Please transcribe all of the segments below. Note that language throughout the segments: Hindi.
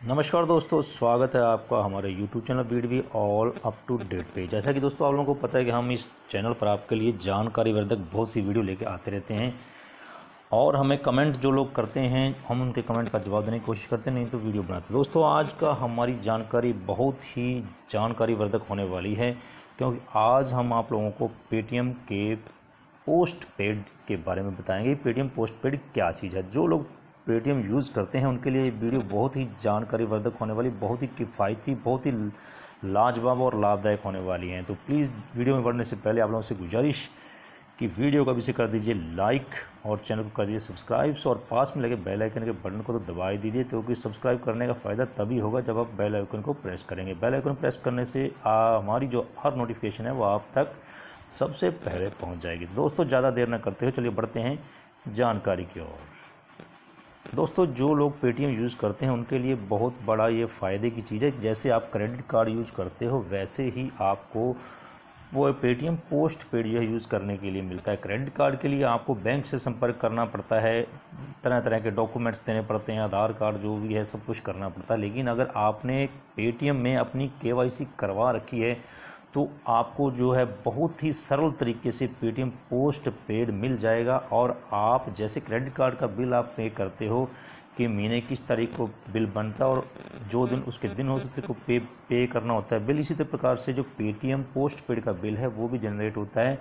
नमस्कार दोस्तों, स्वागत है आपका हमारे YouTube चैनल बीड भी ऑल अप टू डेट पे। जैसा कि दोस्तों आप लोगों को पता है कि हम इस चैनल पर आपके लिए जानकारी वर्धक बहुत सी वीडियो लेके आते रहते हैं और हमें कमेंट जो लोग करते हैं, हम उनके कमेंट का जवाब देने की कोशिश करते नहीं तो वीडियो बनाते। दोस्तों, आज का हमारी जानकारी बहुत ही जानकारी वर्धक होने वाली है, क्योंकि आज हम आप लोगों को पेटीएम के पोस्ट पेड के बारे में बताएँगे। पेटीएम पोस्ट पेड क्या चीज़ है? जो लोग पेटीएम यूज़ करते हैं उनके लिए वीडियो बहुत ही जानकारी वर्धक होने वाली बहुत ही किफ़ायती बहुत ही लाजवाब और लाभदायक होने वाली हैं। तो प्लीज़ वीडियो में बढ़ने से पहले आप लोगों से गुजारिश कि वीडियो को अभी से कर दीजिए लाइक और चैनल को कर दीजिए सब्सक्राइब और पास में लगे बेल आइकन के बटन को तो दबा दीजिए क्योंकि तो सब्सक्राइब करने का फ़ायदा तभी होगा जब आप बेल आइकन को प्रेस करेंगे। बेल आइकन प्रेस करने से आ, हमारी जो हर नोटिफिकेशन है वो आप तक सबसे पहले पहुँच जाएगी। दोस्तों ज़्यादा देर न करते हुए चलिए बढ़ते हैं जानकारी की ओर। दोस्तों, जो लोग पेटीएम यूज़ करते हैं, उनके लिए बहुत बड़ा ये फ़ायदे की चीज़ है। जैसे आप क्रेडिट कार्ड यूज़ करते हो, वैसे ही आपको वो पेटीएम पोस्ट पेड यह यूज़ करने के लिए मिलता है। क्रेडिट कार्ड के लिए आपको बैंक से संपर्क करना पड़ता है। तरह तरह के डॉक्यूमेंट्स देने पड़ते हैं, आधार कार्ड जो भी है, सब कुछ करना पड़ता है। लेकिन अगर आपने पेटीएम में अपनी के करवा रखी है तो आपको जो है बहुत ही सरल तरीके से पेटीएम पोस्ट पेड मिल जाएगा और आप जैसे क्रेडिट कार्ड का बिल आप पे करते हो कि महीने किस तारीख को बिल बनता है और जो दिन उसके दिन हो सकते को पे पे करना होता है। बिल इसी प्रकार से जो पेटीएम पोस्ट पेड का बिल है वो भी जनरेट होता है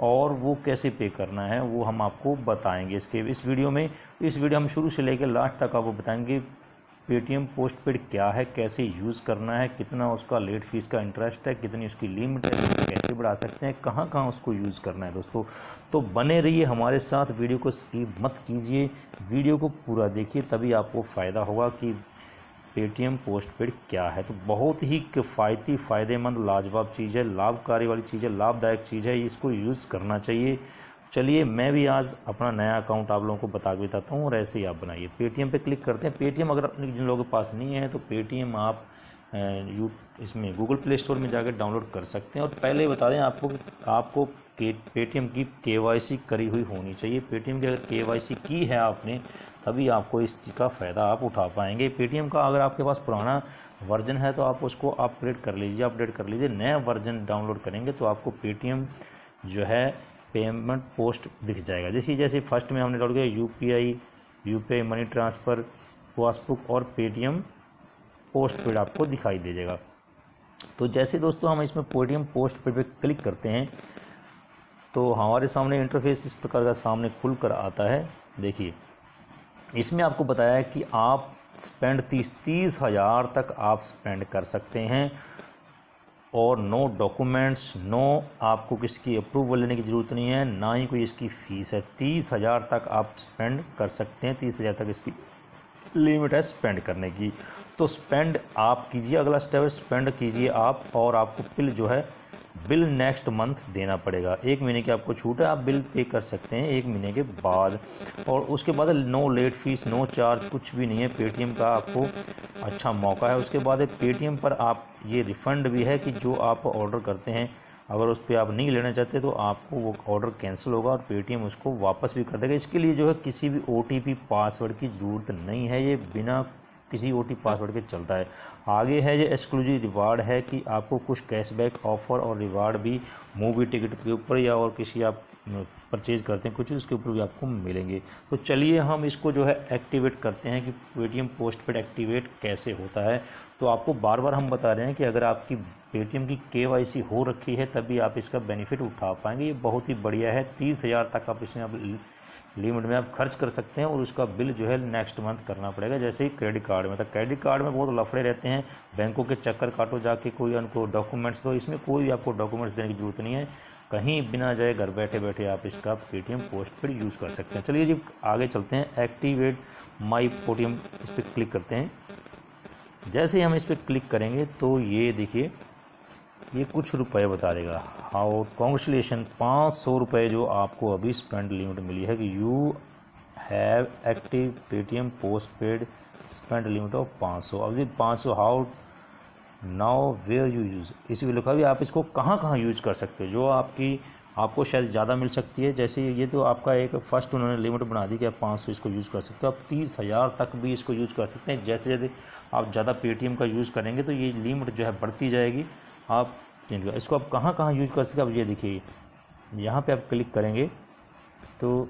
और वो कैसे पे करना है वो हम आपको बताएँगे इसके इस वीडियो में। इस वीडियो हम शुरू से लेकर लास्ट तक आपको बताएँगे। पेटीएम पोस्ट पेड क्या है, कैसे यूज़ करना है, कितना उसका लेट फ़ीस का इंटरेस्ट है, कितनी उसकी लिमिट है कैसे बढ़ा सकते हैं, कहाँ कहाँ उसको यूज़ करना है दोस्तों। तो बने रहिए हमारे साथ वीडियो को स्किप मत कीजिए वीडियो को पूरा देखिए, तभी आपको फ़ायदा होगा कि पेटीएम पोस्ट पेड क्या है। तो बहुत ही किफ़ायती, फ़ायदेमंद, लाजवाब चीज़ है, लाभकारी वाली चीज़ है, लाभदायक चीज़ है, इसको यूज़ करना चाहिए। चलिए, मैं भी आज अपना नया अकाउंट आप लोगों को बता के बताता हूँ और ऐसे ही आप बनाइए। पेटीएम पे क्लिक करते हैं। पेटीएम अगर अपने जिन लोगों के पास नहीं है तो पेटीएम आप यू, इसमें गूगल प्ले स्टोर में जाकर डाउनलोड कर सकते हैं। और पहले बता दें आपको आपको पेटीएम की के करी हुई होनी चाहिए। पेटीएम की अगर के की है आपने, तभी आपको इस चीज़ का फ़ायदा आप उठा पाएँगे। पेटीएम का अगर आपके पास पुराना वर्जन है तो आप उसको अपग्रेड कर लीजिए अपडेट कर लीजिए। नया वर्जन डाउनलोड करेंगे तो आपको पेटीएम जो है पेमेंट पोस्ट दिख जाएगा। जैसे जैसे फ़र्स्ट में हमने डाल दिया U P I U P I money transfer, passbook और पेटीएम पोस्ट पेड आपको दिखाई दे जाएगा। तो जैसे दोस्तों हम इसमें पेटीएम पोस्ट पेड पर क्लिक करते हैं तो हमारे सामने इंटरफेस इस प्रकार का सामने खुल कर आता है। देखिए, इसमें आपको बताया है कि आप स्पेंड तीस तीस हज़ार तक आप स्पेंड कर सकते हैं। और नो डॉक्यूमेंट्स नो आपको किसी की अप्रूवल लेने की ज़रूरत नहीं है, ना ही कोई इसकी फ़ीस है। तीस हज़ार तक आप स्पेंड कर सकते हैं, तीस हज़ार तक इसकी लिमिट है स्पेंड करने की। तो स्पेंड आप कीजिए, अगला स्टेप स्पेंड कीजिए आप और आपको पिल जो है बिल नेक्स्ट मंथ देना पड़ेगा। एक महीने की आपको छूट है, आप बिल पे कर सकते हैं एक महीने के बाद। और उसके बाद no late fees, no charge, कुछ भी नहीं है। पेटीएम का आपको अच्छा मौका है। उसके बाद पेटीएम पर आप, ये रिफ़ंड भी है कि जो आप ऑर्डर करते हैं, अगर उस पर आप नहीं लेना चाहते तो आपको वो ऑर्डर कैंसिल होगा और पेटीएम उसको वापस भी कर देगा। इसके लिए जो है किसी भी ओटीपी, पासवर्ड की ज़रूरत नहीं है। ये बिना किसी ओ पासवर्ड के चलता है। आगे है ये एक्सक्लूसिव रिवार्ड है कि आपको कुछ कैशबैक ऑफ़र और रिवार्ड भी मूवी टिकट के ऊपर या और किसी आप परचेज करते हैं, कुछ उसके ऊपर भी आपको मिलेंगे। तो चलिए हम इसको जो है एक्टिवेट करते हैं कि पेटीएम पोस्ट पेड एक्टिवेट कैसे होता है। तो आपको बार बार हम बता रहे हैं कि अगर आपकी पेटीएम की के हो रखी है, तभी आप इसका बेनिफिट उठा पाएँगे। ये बहुत ही बढ़िया है। तीस हज़ार तक आप इसमें आप लिमिट में आप खर्च कर सकते हैं और उसका बिल जो है नेक्स्ट मंथ करना पड़ेगा। जैसे ही क्रेडिट कार्ड में तो क्रेडिट कार्ड में बहुत लफड़े रहते हैं। बैंकों के चक्कर काटो जाके कोई उनको डॉक्यूमेंट्स दो, इसमें कोई भी आपको डॉक्यूमेंट्स देने की ज़रूरत नहीं है। कहीं बिना जाए घर बैठे बैठे आप इसका पेटीएम पोस्ट पर यूज़ कर सकते हैं। चलिए जी, आगे चलते हैं। एक्टिवेट माई पोटीएम इस पर क्लिक करते हैं। जैसे ही हम इस पर क्लिक करेंगे तो ये देखिए ये कुछ रुपए बता देगा। हाउ कॉन्ग्रेचुलेशन पाँच सौ रुपये जो आपको अभी स्पेंड लिमिट मिली है कि you have active Paytm postpaid spend limit of पाँच सौ। अब जी पाँच सौ how now where you use इसी लिखा। भी आप इसको कहाँ कहाँ यूज़ कर सकते हो? जो आपकी, आपको शायद ज़्यादा मिल सकती है। जैसे ये तो आपका एक फ़र्स्ट उन्होंने लिमिट बना दी कि आप पाँच सौ इसको यूज़ कर सकते हो। आप तीस हज़ार तक भी इसको यूज़ कर सकते हैं। जैसे जैसे आप ज़्यादा पेटीएम का यूज़ करेंगे तो ये लिमिट जो है बढ़ती जाएगी। आप इसको आप कहाँ कहाँ यूज़ कर सकते आप ये देखिए। यहाँ पर आप क्लिक करेंगे तो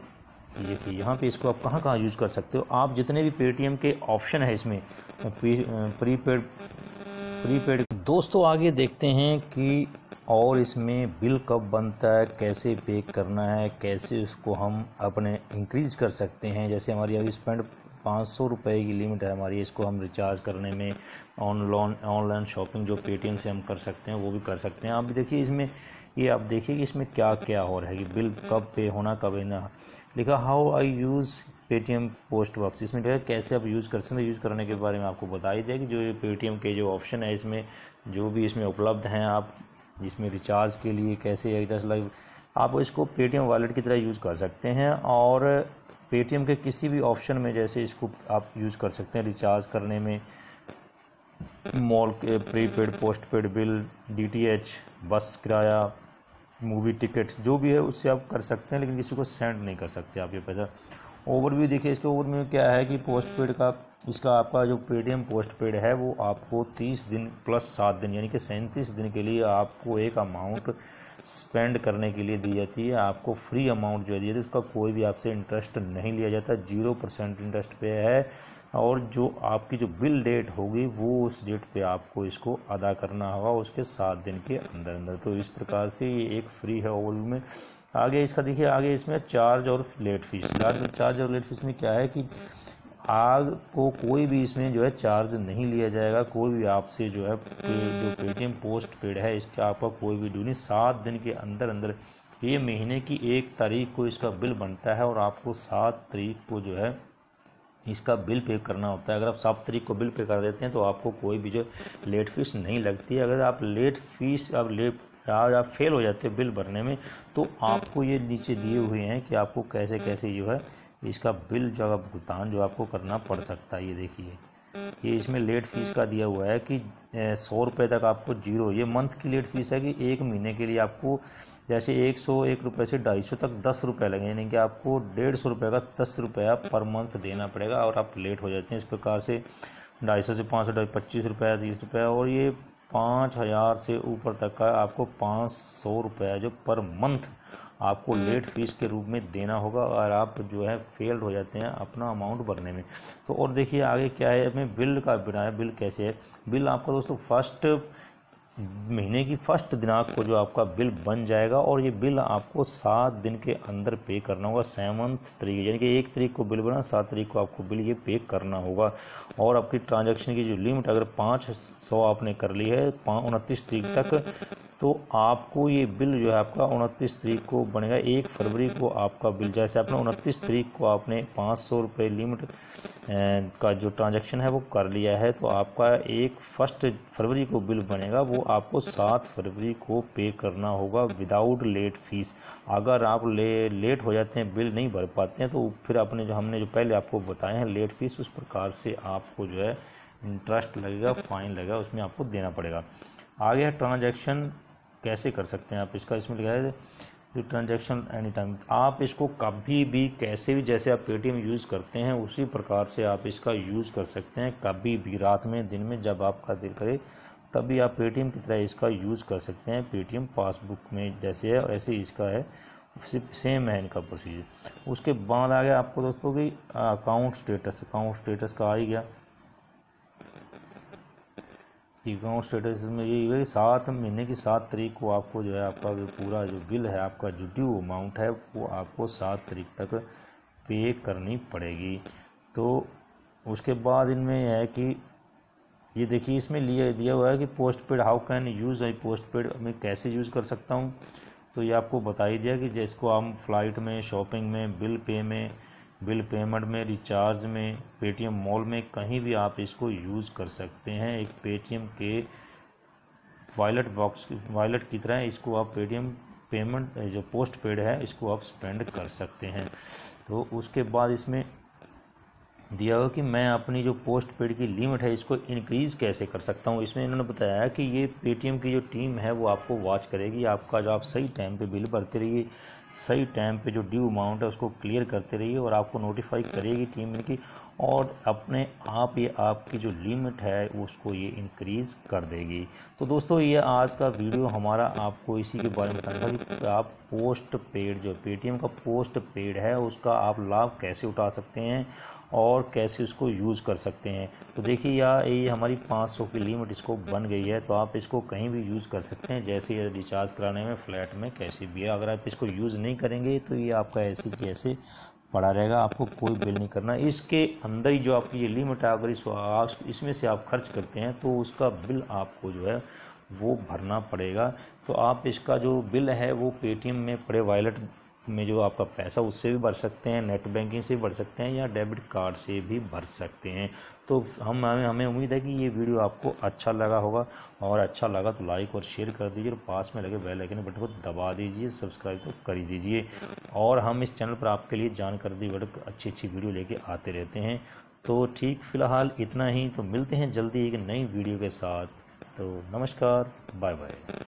देखिए, यहाँ पे इसको आप कहाँ कहाँ यूज़ कर सकते हो। आप जितने भी पेटीएम के ऑप्शन है इसमें प्रीपेड प्रीपेड दोस्तों आगे देखते हैं कि और इसमें बिल कब बनता है, कैसे पे करना है, कैसे उसको हम अपने इंक्रीज कर सकते हैं। जैसे हमारी अभी स्पेंड पाँच सौ रुपये की लिमिट है हमारी, इसको हम रिचार्ज करने में ऑनलाइन ऑनलाइन शॉपिंग जो पेटीएम से हम कर सकते हैं, वो भी कर सकते हैं। आप देखिए इसमें, ये आप देखिए कि इसमें क्या क्या हो रहा है कि बिल कब पे होना, कब ना। लिखा how I use Paytm post box इसमें जो है कैसे आप यूज़ कर सकते हैं यूज़ करने के बारे में आपको बता ही दिया कि जो पेटीएम के जो ऑप्शन है इसमें, जो भी इसमें उपलब्ध हैं आप जिसमें रिचार्ज के लिए कैसे लाइक आप इसको पेटीएम वॉलेट की तरह यूज़ कर सकते हैं और पेटीएम के किसी भी ऑप्शन में जैसे इसको आप यूज़ कर सकते हैं, रिचार्ज करने में, मॉल के prepaid postpaid bill DTH bus किराया, मूवी टिकट जो भी है उससे आप कर सकते हैं, लेकिन किसी को सेंड नहीं कर सकते आप ये पैसा। ओवरव्यू देखिए, इसके ओवर क्या है कि पोस्ट पेड का, इसका आपका जो पेटीएम पोस्ट पेड है, वो आपको 30 दिन प्लस सात दिन, यानी कि सैंतीस दिन के लिए आपको एक अमाउंट स्पेंड करने के लिए दी जाती है आपको फ्री अमाउंट जो है दी जाती है उसका कोई भी आपसे इंटरेस्ट नहीं लिया जाता। ज़ीरो परसेंट इंटरेस्ट पे है और जो आपकी जो बिल डेट होगी, वो उस डेट पे आपको इसको अदा करना होगा उसके सात दिन के अंदर अंदर तो इस प्रकार से ये एक फ्री है ओवरव्यू में। आगे इसका देखिए, आगे इसमें चार्ज और लेट फ़ीस चार्ज और लेट फ़ीस में क्या है कि आग को कोई भी इसमें जो है चार्ज नहीं लिया जाएगा। कोई भी आपसे जो है जो पेटीएम पोस्ट पेड है, इसका आपका कोई भी ड्यू नहीं। सात दिन के अंदर अंदर, ये महीने की एक तारीख को इसका बिल बनता है और आपको सात तारीख को जो है इसका बिल पे करना होता है। अगर आप सात तारीख को बिल पे कर देते हैं तो आपको कोई भी जो लेट फ़ीस नहीं लगती है। अगर आप लेट फ़ीस अब लेट आज आप फेल हो जाते हैं बिल भरने में तो आपको ये नीचे दिए हुए हैं कि आपको कैसे कैसे जो है इसका बिल जो भुगतान जो आपको करना पड़ सकता है, ये देखिए। ये इसमें लेट फ़ीस का दिया हुआ है कि सौ रुपये तक आपको ज़ीरो ये मंथ की लेट फ़ीस है कि एक महीने के लिए आपको जैसे एक सौ, एक रुपये से ढाई सौ तक दस रुपये लगे यानी कि आपको डेढ़ सौ रुपये का दस रुपया पर मंथ देना पड़ेगा और आप लेट हो जाते हैं। इस प्रकार से ढाई सौ से पाँच सौ पच्चीस रुपया तीस रुपया और ये पाँच हज़ार से ऊपर तक का आपको पाँच सौ रुपया जो पर मंथ आपको लेट फ़ीस के रूप में देना होगा और आप जो है फेल्ड हो जाते हैं अपना अमाउंट भरने में। तो और देखिए आगे क्या है, हमें बिल का बिना है बिल कैसे है? बिल आपका दोस्तों, फ़र्स्ट महीने की फ़र्स्ट दिनांक को जो आपका बिल बन जाएगा और ये बिल आपको सात दिन के अंदर पे करना होगा सेवन्थ तरीक यानी कि एक तरीक को बिल बना, सात तरीक को आपको बिल ये पे करना होगा। और आपकी ट्रांजैक्शन की जो लिमिट, अगर पाँच सौ आपने कर ली है पाँच उनतीस तरीक तक तो आपको ये बिल जो है आपका उनतीस तारीख को बनेगा। एक फरवरी को आपका बिल, जैसे आपने उनतीस तारीख को आपने पाँच सौ रुपये लिमिट का जो ट्रांजैक्शन है वो कर लिया है तो आपका एक फ़र्स्ट फरवरी को बिल बनेगा। वो आपको सात फरवरी को पे करना होगा विदाउट लेट फ़ीस। अगर आप ले, लेट हो जाते हैं, बिल नहीं भर पाते हैं तो फिर अपने जो, हमने जो पहले आपको बताए हैं, लेट फ़ीस, उस प्रकार से आपको जो है इंटरेस्ट लगेगा, फाइन लगेगा, उसमें आपको देना पड़ेगा। आगे है ट्रांजैक्शन। कैसे कर सकते हैं आप इसका? इसमें लिखा है जो ट्रांजेक्शन एनी टाइम आप इसको कभी भी, कैसे भी, जैसे आप पेटीएम यूज़ करते हैं, उसी प्रकार से आप इसका यूज़ कर सकते हैं कभी भी, रात में, दिन में, जब आपका दिल करे, तभी आप पेटीएम की तरह इसका यूज़ कर सकते हैं। पेटीएम पासबुक में जैसे है ऐसे इसका है सेम है इनका प्रोसीजर उसके बाद आ गया आपको दोस्तों की अकाउंट स्टेटस अकाउंट स्टेटस का आ ही गया? अकाउंट स्टेटस में ये है सात महीने की सात तारीख को आपको जो है आपका जो पूरा जो बिल है, आपका जो ड्यू अमाउंट है, वो आपको सात तारीख तक पे करनी पड़ेगी। तो उसके बाद इनमें यह है कि ये देखिए, इसमें लिया, दिया हुआ है कि postpaid how can use I postpaid मैं कैसे यूज़ कर सकता हूँ? तो ये आपको बता ही दिया कि जिसको हम फ़्लाइट में शॉपिंग में बिल पे में बिल पेमेंट में, रिचार्ज में, पेटीएम मॉल में कहीं भी आप इसको यूज़ कर सकते हैं। एक पेटीएम के वॉलेट बॉक्स, वॉलेट की तरह इसको आप पेटीएम पेमेंट जो पोस्ट पेड है, इसको आप स्पेंड कर सकते हैं। तो उसके बाद इसमें दिया हो कि मैं अपनी जो पोस्ट पेड की लिमिट है, इसको इंक्रीज़ कैसे कर सकता हूँ? इसमें इन्होंने बताया कि ये पेटीएम की जो टीम है, वो आपको वॉच करेगी। आपका जो आप सही टाइम पे बिल भरते रहिए। सही टाइम पे जो ड्यू अमाउंट है, उसको क्लियर करते रहिए और आपको नोटिफाई करेगी टीम इनकी और अपने आप ये आपकी जो लिमिट है, उसको ये इंक्रीज़ कर देगी। तो दोस्तों, ये आज का वीडियो हमारा आपको इसी के बारे में बताना था कि आप पोस्ट पेड जो पेटीएम का पोस्ट पेड है, उसका आप लाभ कैसे उठा सकते हैं और कैसे उसको यूज़ कर सकते हैं। तो देखिए, या ये हमारी 500 की लिमिट इसको बन गई है तो आप इसको कहीं भी यूज़ कर सकते हैं, जैसे ये रिचार्ज कराने में फ्लैट में, कैसे भी है। अगर आप इसको यूज़ नहीं करेंगे तो ये आपका ऐसे ऐसे पड़ा रहेगा, आपको कोई बिल नहीं करना। इसके अंदर ही जो आपकी ये लिमिट है, अगर इस इसमें से आप खर्च करते हैं तो उसका बिल आपको जो है, वो भरना पड़ेगा। तो आप इसका जो बिल है, वो पेटीएम में पड़े, वायलेट में जो आपका पैसा, उससे भी भर सकते हैं, नेट बैंकिंग से भी भर सकते हैं या डेबिट कार्ड से भी भर सकते हैं। तो हम, हमें हमें उम्मीद है कि ये वीडियो आपको अच्छा लगा होगा और अच्छा लगा तो लाइक और शेयर कर दीजिए और पास में लगे बेल आइकन बटन को दबा दीजिए, सब्सक्राइब तो कर दीजिए। और हम इस चैनल पर आपके लिए जानकारी अच्छी अच्छी वीडियो लेके आते रहते हैं। तो ठीक, फ़िलहाल इतना ही। तो मिलते हैं जल्दी एक नई वीडियो के साथ। तो नमस्कार बाय बाय